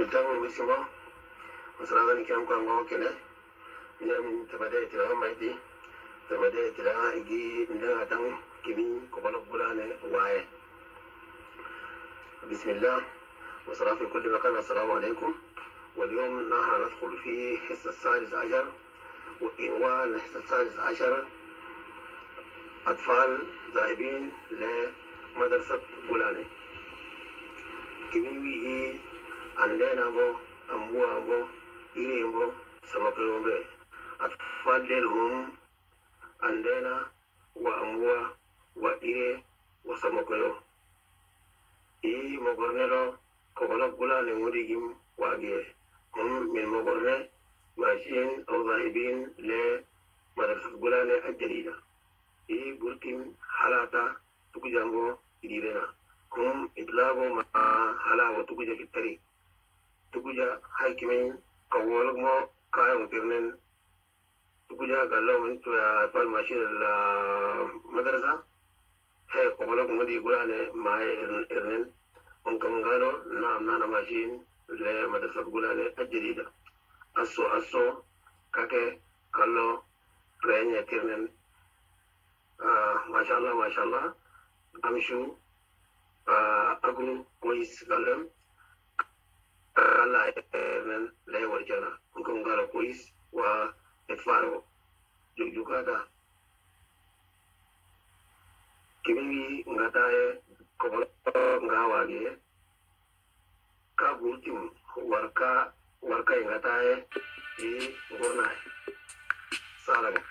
للتو ويسمو وسرادة نكام كان غو كنا من تبدأت لها مايدي تبدأت لها إجي من لها تن كمين كبال بلانة واي بسم الله وصلاة في كل مكان السلام عليكم واليوم نحن ندخل في حصة السادس عشر وإنوان الحصة السادس عشر أطفال ذاهبين لمدرسة بولاني كمين هي andenabo ambuwabo irimbo sabakayombe atfadelhum andena wa ambuwa wa ire wa samakoyo i mogornero kogolo gula ne wodi gim wa wage mun min mogorne mashin au zahibin le madrasat gula ne ajalida i burkin halata tukujango idirena kum idlago ma hala wa tukuja fitari tukuja hakimin kawolok mo kayong tirnin tukuja galaw min tuya pal mashir la madrasa. He kawolok mo di gula ne mahe irnin on kam gano na amna na mashin le madrasa gula ne ajrida aso aso, kake kallo renya tirnin masha Allah masha Allah amshu agru kois galam alla emen layewol jana. Wa e faro ada. keɓewi ngata e kobol ngawague ka gutim warka warka e ngata e, e i gorna e. salaga